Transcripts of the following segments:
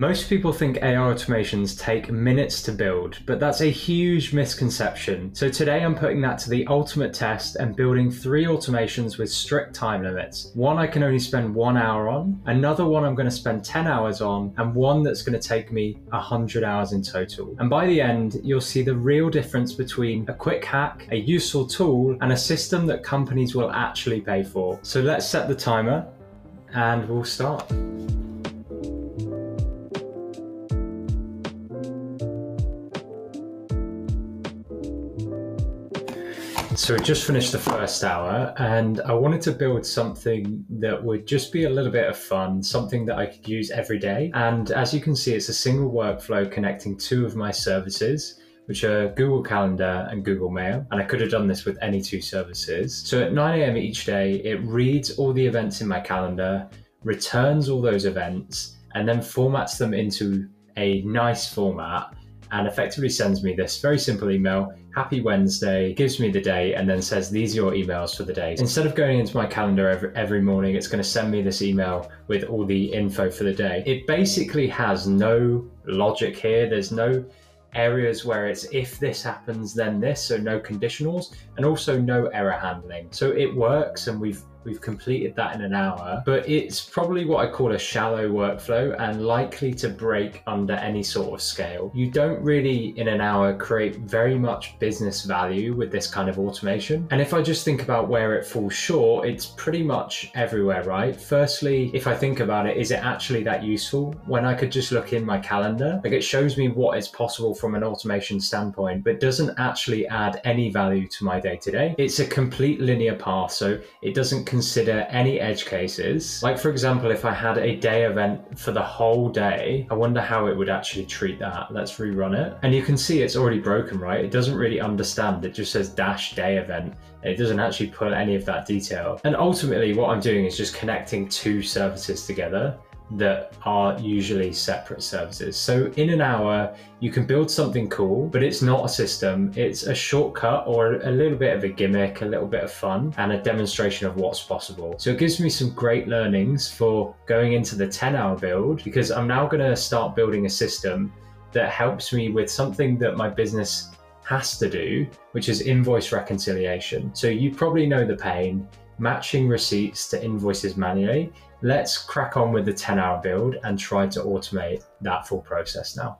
Most people think AI automations take minutes to build, but that's a huge misconception. So today I'm putting that to the ultimate test and building three automations with strict time limits. One I can only spend one hour on, another one I'm going to spend 10 hours on, and one that's going to take me 100 hours in total. And by the end, you'll see the real difference between a quick hack, a useful tool, and a system that companies will actually pay for. So let's set the timer and we'll start. So we just finished the first hour, and I wanted to build something that would just be a little bit of fun, something that I could use every day. And as you can see, it's a single workflow connecting two of my services which are Google Calendar and Google Mail. And I could have done this with any two services. So at 9 a.m. each day, it reads all the events in my calendar, returns all those events, and then formats them into a nice format and effectively sends me this very simple email happy Wednesday, gives me the day, and then says, These are your emails for the day. Instead of going into my calendar every, every morning, it's going to send me this email with all the info for the day. It basically has no logic here. There's no areas where it's if this happens, then this, so no conditionals, and also no error handling. So it works, and we've We've completed that in an hour, but it's probably what I call a shallow workflow and likely to break under any sort of scale. You don't really, in an hour, create very much business value with this kind of automation. And if I just think about where it falls short, it's pretty much everywhere, right? Firstly, if I think about it, is it actually that useful when I could just look in my calendar? Like it shows me what is possible from an automation standpoint, but doesn't actually add any value to my day to day. It's a complete linear path, so it doesn't consider any edge cases. Like, for example, if I had a day event for the whole day, I wonder how it would actually treat that. Let's rerun it. And you can see it's already broken, right? It doesn't really understand. It just says dash day event. It doesn't actually put any of that detail. And ultimately, what I'm doing is just connecting two services together that are usually separate services. So in an hour, you can build something cool, but it's not a system. It's a shortcut or a little bit of a gimmick, a little bit of fun, and a demonstration of what's possible. So it gives me some great learnings for going into the 10 hour build because I'm now going to start building a system that helps me with something that my business has to do, which is invoice reconciliation. So you probably know the pain matching receipts to invoices manually. Let's crack on with the 10 hour build and try to automate that full process now.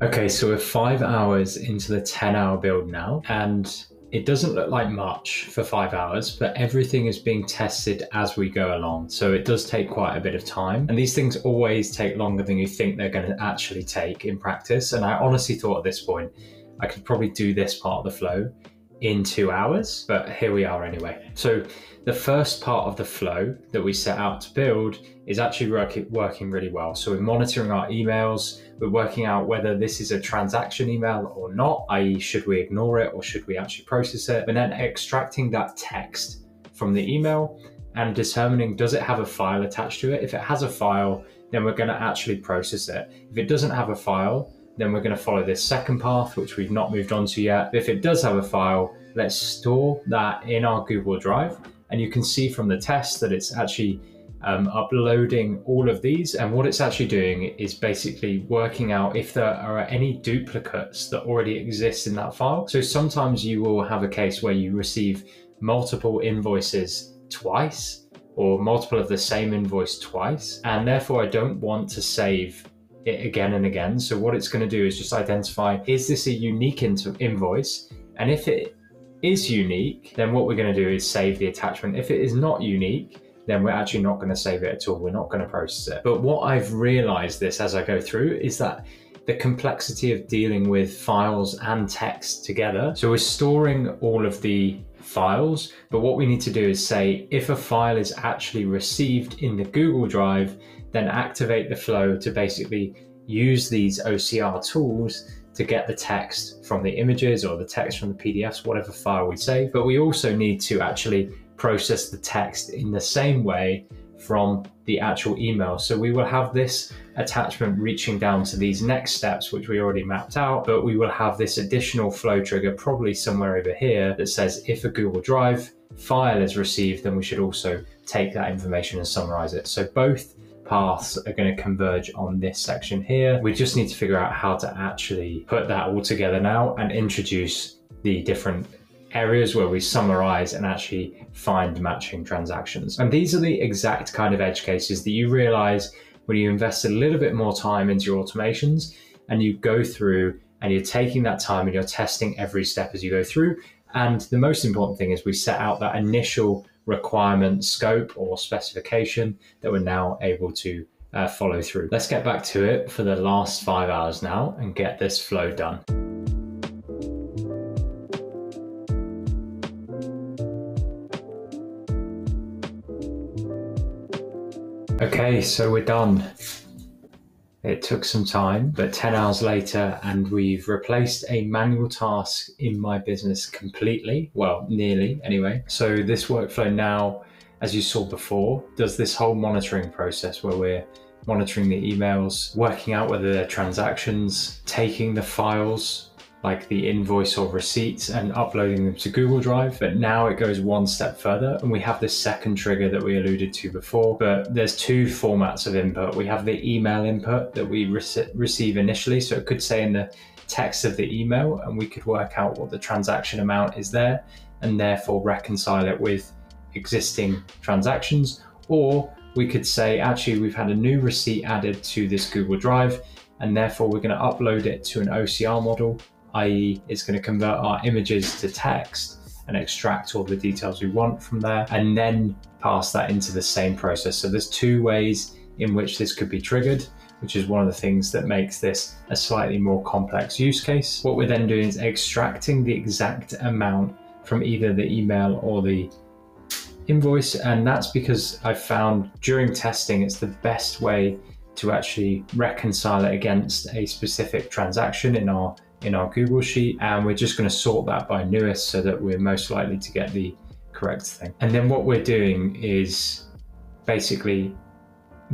Okay, so we're five hours into the 10 hour build now, and it doesn't look like much for five hours, but everything is being tested as we go along. So it does take quite a bit of time. And these things always take longer than you think they're going to actually take in practice. And I honestly thought at this point, I could probably do this part of the flow in two hours, but here we are anyway. So the first part of the flow that we set out to build is actually working, working really well. So we're monitoring our emails, we're working out whether this is a transaction email or not, i.e., should we ignore it or should we actually process it? And then extracting that text from the email and determining does it have a file attached to it? If it has a file, then we're going to actually process it. If it doesn't have a file, then we're going to follow this second path, which we've not moved on to yet. If it does have a file, let's store that in our Google Drive. And you can see from the test that it's actually um, uploading all of these. And what it's actually doing is basically working out if there are any duplicates that already exist in that file. So sometimes you will have a case where you receive multiple invoices twice or multiple of the same invoice twice. And therefore, I don't want to save it again and again. So what it's going to do is just identify, is this a unique invoice? And if it is unique, then what we're going to do is save the attachment. If it is not unique, then we're actually not going to save it at all. We're not going to process it. But what I've realized this as I go through is that the complexity of dealing with files and text together. So we're storing all of the files, but what we need to do is say if a file is actually received in the Google Drive, then activate the flow to basically use these OCR tools to get the text from the images or the text from the PDFs, whatever file we save. But we also need to actually process the text in the same way from the actual email. So we will have this attachment reaching down to these next steps, which we already mapped out, but we will have this additional flow trigger probably somewhere over here that says if a Google Drive file is received, then we should also take that information and summarize it. So both paths are going to converge on this section here. We just need to figure out how to actually put that all together now and introduce the different areas where we summarize and actually find matching transactions. And these are the exact kind of edge cases that you realize when you invest a little bit more time into your automations and you go through and you're taking that time and you're testing every step as you go through. And the most important thing is we set out that initial requirement scope or specification that we're now able to uh, follow through. Let's get back to it for the last five hours now and get this flow done. Okay, so we're done. It took some time, but 10 hours later, and we've replaced a manual task in my business completely. Well, nearly anyway. So, this workflow now, as you saw before, does this whole monitoring process where we're monitoring the emails, working out whether they're transactions, taking the files like the invoice or receipts and uploading them to Google Drive. But now it goes one step further and we have this second trigger that we alluded to before. But there's two formats of input. We have the email input that we rec- receive initially. So it could say in the text of the email and we could work out what the transaction amount is there and therefore reconcile it with existing transactions. Or we could say, actually, we've had a new receipt added to this Google Drive and therefore we're going to upload it to an OCR model i.e. it's going to convert our images to text and extract all the details we want from there and then pass that into the same process. So there's two ways in which this could be triggered, which is one of the things that makes this a slightly more complex use case. What we're then doing is extracting the exact amount from either the email or the invoice. And that's because I found during testing, it's the best way to actually reconcile it against a specific transaction in our in our Google Sheet, and we're just going to sort that by newest so that we're most likely to get the correct thing. And then what we're doing is basically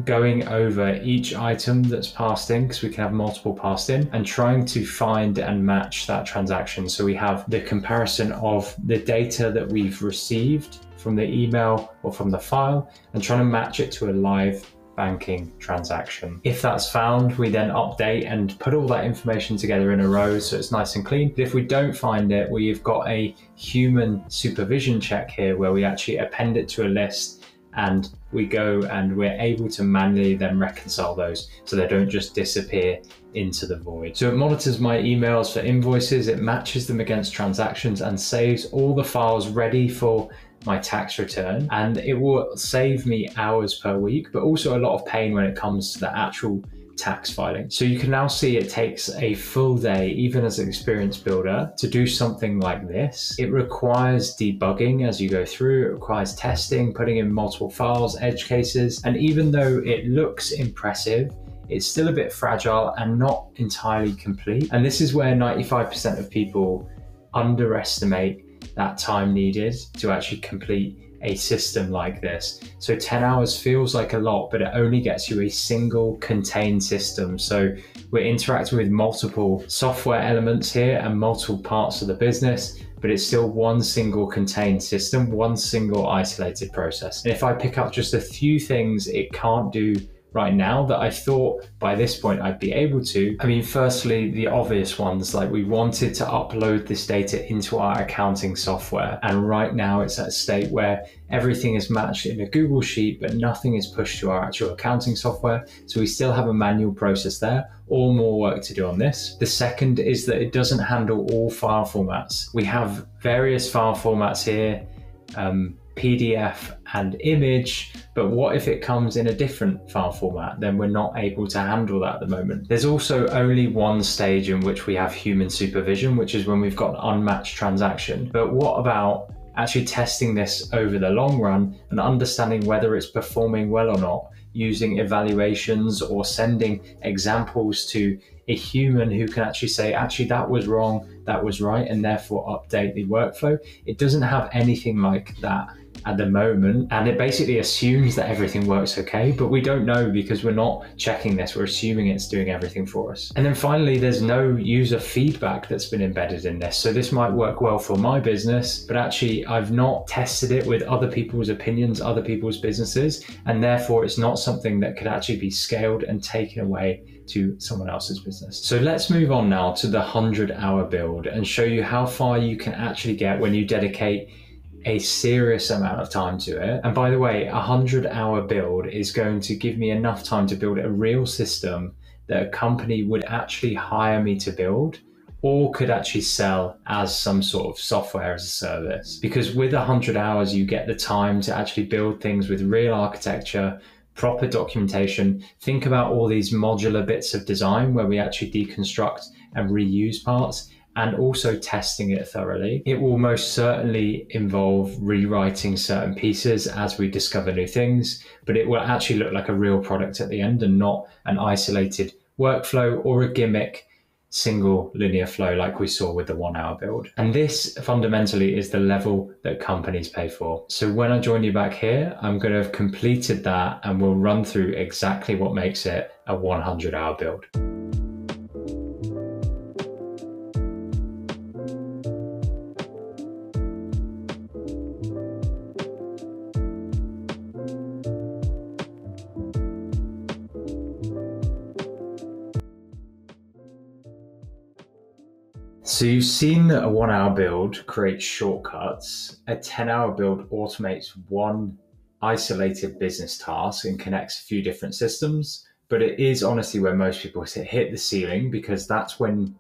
going over each item that's passed in because we can have multiple passed in and trying to find and match that transaction. So we have the comparison of the data that we've received from the email or from the file and trying to match it to a live banking transaction. If that's found, we then update and put all that information together in a row so it's nice and clean. But if we don't find it, we've got a human supervision check here where we actually append it to a list and we go and we're able to manually then reconcile those so they don't just disappear into the void. So it monitors my emails for invoices, it matches them against transactions and saves all the files ready for my tax return and it will save me hours per week, but also a lot of pain when it comes to the actual tax filing. So you can now see it takes a full day, even as an experience builder, to do something like this. It requires debugging as you go through, it requires testing, putting in multiple files, edge cases, and even though it looks impressive, it's still a bit fragile and not entirely complete. And this is where 95% of people underestimate that time needed to actually complete a system like this. So 10 hours feels like a lot, but it only gets you a single contained system. So we're interacting with multiple software elements here and multiple parts of the business, but it's still one single contained system, one single isolated process. And if I pick up just a few things it can't do right now that I thought by this point I'd be able to. I mean, firstly, the obvious ones like we wanted to upload this data into our accounting software, and right now it's at a state where everything is matched in a Google Sheet, but nothing is pushed to our actual accounting software. So we still have a manual process there. All more work to do on this. The second is that it doesn't handle all file formats. We have various file formats here. Um, PDF and image, but what if it comes in a different file format? Then we're not able to handle that at the moment. There's also only one stage in which we have human supervision, which is when we've got an unmatched transaction. But what about actually testing this over the long run and understanding whether it's performing well or not using evaluations or sending examples to a human who can actually say, actually, that was wrong, that was right, and therefore update the workflow. It doesn't have anything like that at the moment and it basically assumes that everything works okay but we don't know because we're not checking this. We're assuming it's doing everything for us. And then finally there's no user feedback that's been embedded in this. So this might work well for my business but actually I've not tested it with other people's opinions other people's businesses and therefore it's not something that could actually be scaled and taken away to someone else's business. So let's move on now to the 100 hour build and show you how far you can actually get when you dedicate a serious amount of time to it. And by the way, a 100 hour build is going to give me enough time to build a real system that a company would actually hire me to build or could actually sell as some sort of software as a service. Because with 100 hours, you get the time to actually build things with real architecture, proper documentation. Think about all these modular bits of design where we actually deconstruct and reuse parts and also testing it thoroughly. It will most certainly involve rewriting certain pieces as we discover new things, but it will actually look like a real product at the end and not an isolated workflow or a gimmick single linear flow like we saw with the one hour build. And this fundamentally is the level that companies pay for. So when I join you back here, I'm going to have completed that and we'll run through exactly what makes it a 100 hour build. So you've seen that a one hour build creates shortcuts. A 10 hour build automates one isolated business task and connects a few different systems. But it is honestly where most people hit the ceiling because that's when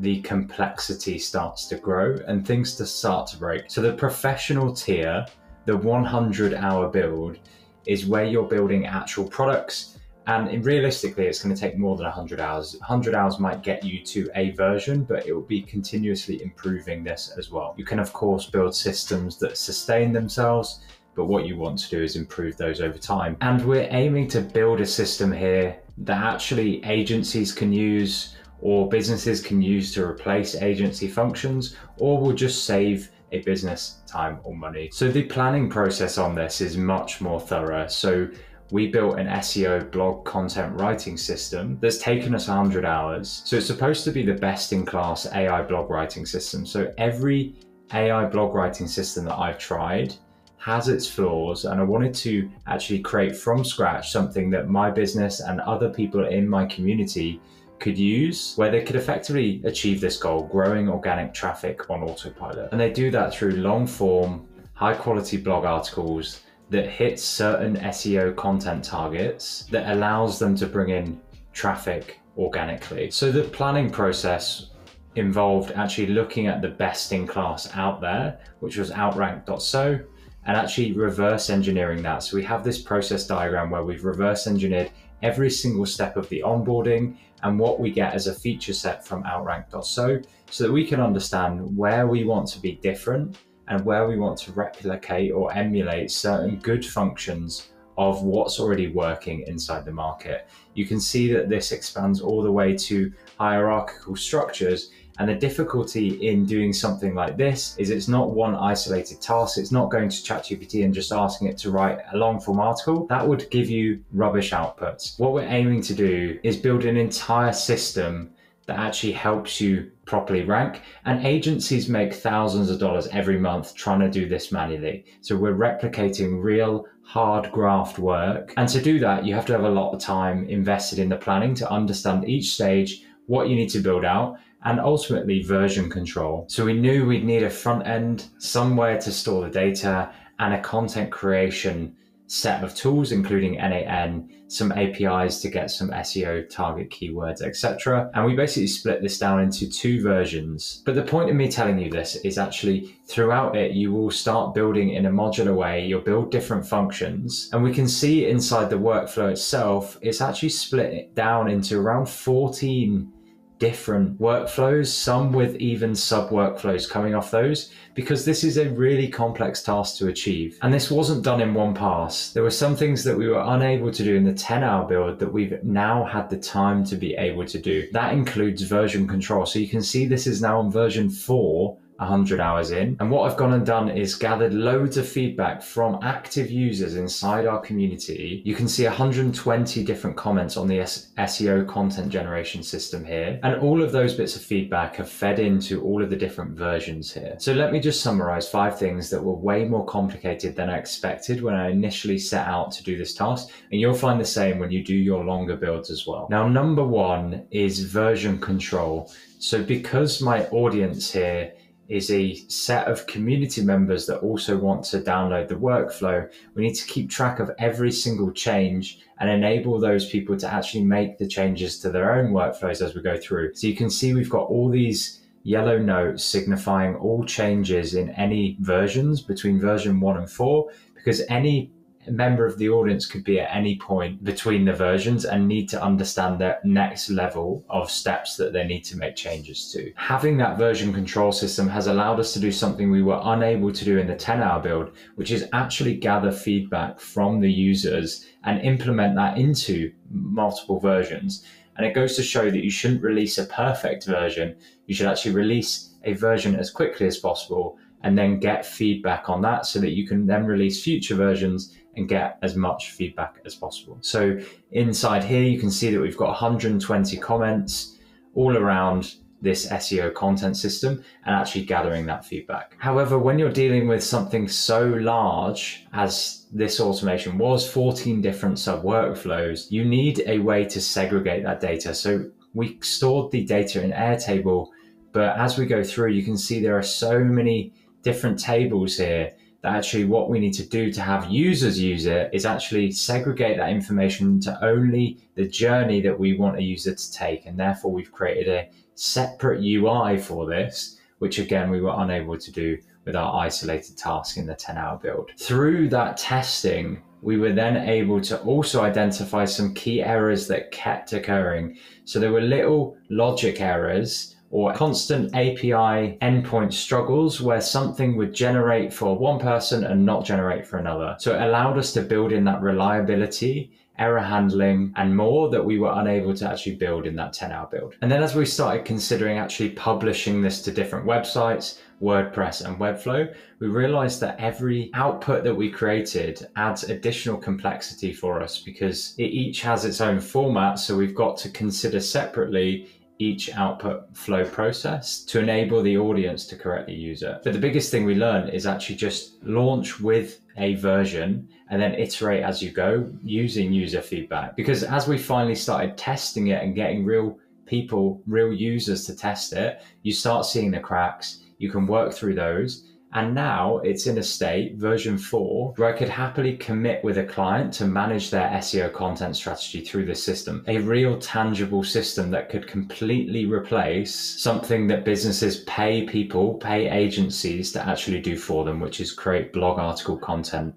the complexity starts to grow and things to start to break. So the professional tier, the 100 hour build, is where you're building actual products and realistically, it's going to take more than 100 hours. 100 hours might get you to a version, but it will be continuously improving this as well. You can, of course, build systems that sustain themselves, but what you want to do is improve those over time. And we're aiming to build a system here that actually agencies can use or businesses can use to replace agency functions or will just save a business time or money. So the planning process on this is much more thorough. So we built an SEO blog content writing system that's taken us 100 hours. So it's supposed to be the best in class AI blog writing system. So every AI blog writing system that I've tried has its flaws and I wanted to actually create from scratch something that my business and other people in my community could use where they could effectively achieve this goal, growing organic traffic on autopilot. And they do that through long form, high quality blog articles that hits certain SEO content targets that allows them to bring in traffic organically. So the planning process involved actually looking at the best in class out there, which was outrank.so, and actually reverse engineering that. So we have this process diagram where we've reverse engineered every single step of the onboarding and what we get as a feature set from outrank.so so that we can understand where we want to be different and where we want to replicate or emulate certain good functions of what's already working inside the market. You can see that this expands all the way to hierarchical structures. And the difficulty in doing something like this is it's not one isolated task. It's not going to ChatGPT and just asking it to write a long form article. That would give you rubbish outputs. What we're aiming to do is build an entire system that actually helps you properly rank. And agencies make thousands of dollars every month trying to do this manually. So we're replicating real hard graft work. And to do that, you have to have a lot of time invested in the planning to understand each stage, what you need to build out, and ultimately version control. So we knew we'd need a front end, somewhere to store the data, and a content creation set of tools, including N8N, some APIs to get some SEO target keywords, etc. And we basically split this down into two versions. But the point of me telling you this is actually throughout it, you will start building in a modular way. You'll build different functions. And we can see inside the workflow itself, it's actually split down into around 14 different workflows, some with even sub workflows coming off those, because this is a really complex task to achieve. And this wasn't done in one pass. There were some things that we were unable to do in the 10 hour build that we've now had the time to be able to do. That includes version control. So you can see this is now on version 4 100 hours in. And what I've gone and done is gathered loads of feedback from active users inside our community. You can see 120 different comments on the SEO content generation system here. And all of those bits of feedback have fed into all of the different versions here. So let me just summarize five things that were way more complicated than I expected when I initially set out to do this task. And you'll find the same when you do your longer builds as well. Now, number one is version control. So because my audience here is a set of community members that also want to download the workflow. We need to keep track of every single change and enable those people to actually make the changes to their own workflows as we go through. So you can see we've got all these yellow notes signifying all changes in any versions between version one and four, because any member of the audience could be at any point between the versions and need to understand the next level of steps that they need to make changes to. Having that version control system has allowed us to do something we were unable to do in the 10 hour build, which is actually gather feedback from the users and implement that into multiple versions. And it goes to show that you shouldn't release a perfect version. You should actually release a version as quickly as possible and then get feedback on that so that you can then release future versions and get as much feedback as possible. So inside here, you can see that we've got 120 comments all around this SEO content system and actually gathering that feedback. However, when you're dealing with something so large as this automation was 14 different sub workflows, you need a way to segregate that data. So we stored the data in Airtable, but as we go through, you can see there are so many different tables here that actually what we need to do to have users use it is actually segregate that information to only the journey that we want a user to take. And therefore, we've created a separate UI for this, which again, we were unable to do with our isolated task in the 10 hour build. Through that testing, we were then able to also identify some key errors that kept occurring. So there were little logic errors or constant API endpoint struggles where something would generate for one person and not generate for another. So it allowed us to build in that reliability error handling and more that we were unable to actually build in that 10 hour build. And then as we started considering actually publishing this to different websites, WordPress and Webflow, we realized that every output that we created adds additional complexity for us because it each has its own format. So we've got to consider separately each output flow process to enable the audience to correctly use it. But the biggest thing we learn is actually just launch with a version and then iterate as you go using user feedback. Because as we finally started testing it and getting real people, real users to test it, you start seeing the cracks. You can work through those and now it's in a state, version four, where I could happily commit with a client to manage their SEO content strategy through this system. A real tangible system that could completely replace something that businesses pay people, pay agencies to actually do for them, which is create blog article content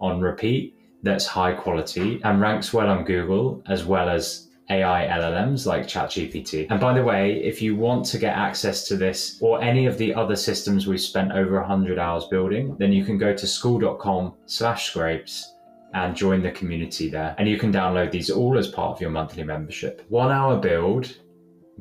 on repeat that's high quality and ranks well on Google as well as AI LLMs like ChatGPT. And by the way, if you want to get access to this or any of the other systems we've spent over 100 hours building, then you can go to skool.com slash scrapes and join the community there. And you can download these all as part of your monthly membership. One hour build,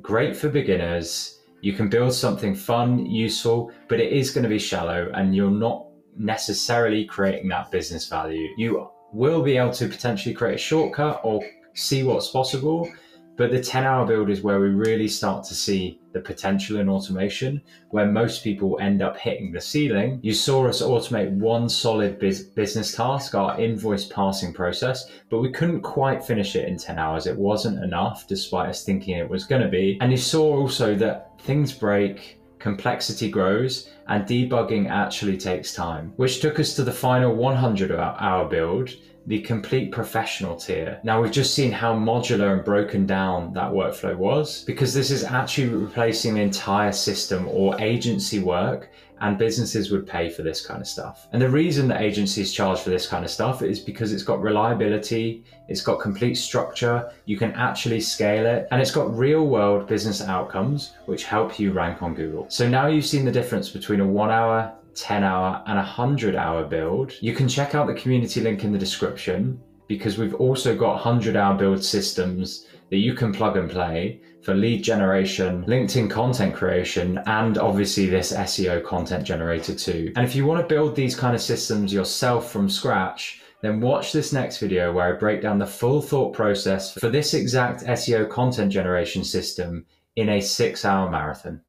great for beginners. You can build something fun, useful, but it is going to be shallow and you're not necessarily creating that business value. You will be able to potentially create a shortcut or see what's possible. But the 10 hour build is where we really start to see the potential in automation, where most people end up hitting the ceiling. You saw us automate one solid biz- business task, our invoice passing process, but we couldn't quite finish it in 10 hours. It wasn't enough, despite us thinking it was going to be. And you saw also that things break, complexity grows, and debugging actually takes time, which took us to the final 100 hour build the complete professional tier. Now we've just seen how modular and broken down that workflow was because this is actually replacing the entire system or agency work and businesses would pay for this kind of stuff. And the reason that agencies charge for this kind of stuff is because it's got reliability, it's got complete structure, you can actually scale it, and it's got real world business outcomes which help you rank on Google. So now you've seen the difference between a one hour 10 hour and 100 hour build. You can check out the community link in the description because we've also got 100 hour build systems that you can plug and play for lead generation, LinkedIn content creation, and obviously this SEO content generator too. And if you want to build these kind of systems yourself from scratch, then watch this next video where I break down the full thought process for this exact SEO content generation system in a six hour marathon.